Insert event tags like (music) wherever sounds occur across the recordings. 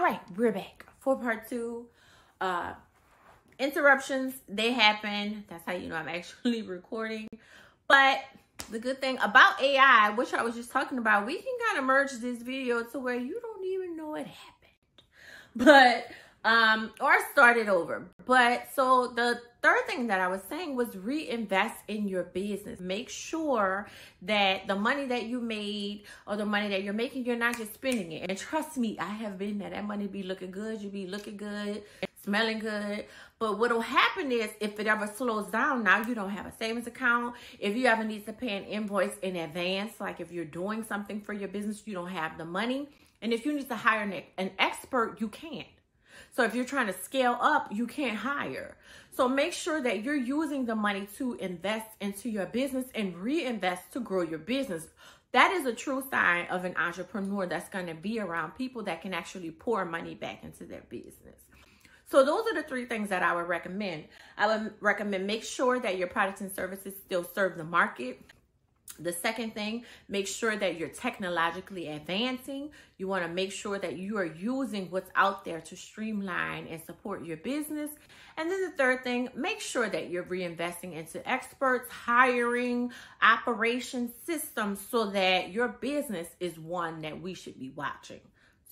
All right, we're back for part two. Uh, interruptions, they happen. That's how you know I'm actually (laughs) recording. But the good thing about AI, which I was just talking about, we can kind of merge this video to where you don't even know it happened. But um or start it over. But so the third thing that i was saying was reinvest in your business. Make sure that the money that you made or the money that you're making you're not just spending it. And trust me i have been there. That money be looking good you be looking good smelling good. But what'll happen is if it ever slows down now you don't have a savings account. If you ever need to pay an invoice in advance like if you're doing something for your business you don't have the money. And if you need to hire an, an expert you can't so if you're trying to scale up, you can't hire. So make sure that you're using the money to invest into your business and reinvest to grow your business. That is a true sign of an entrepreneur that's going to be around people that can actually pour money back into their business. So those are the three things that I would recommend. I would recommend make sure that your products and services still serve the market. The second thing, make sure that you're technologically advancing. You want to make sure that you are using what's out there to streamline and support your business. And then the third thing, make sure that you're reinvesting into experts, hiring, operation systems so that your business is one that we should be watching.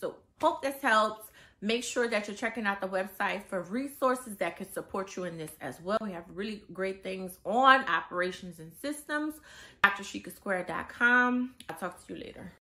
So, hope this helps. Make sure that you're checking out the website for resources that can support you in this as well. We have really great things on operations and systems. DrSheikasquare.com. I'll talk to you later.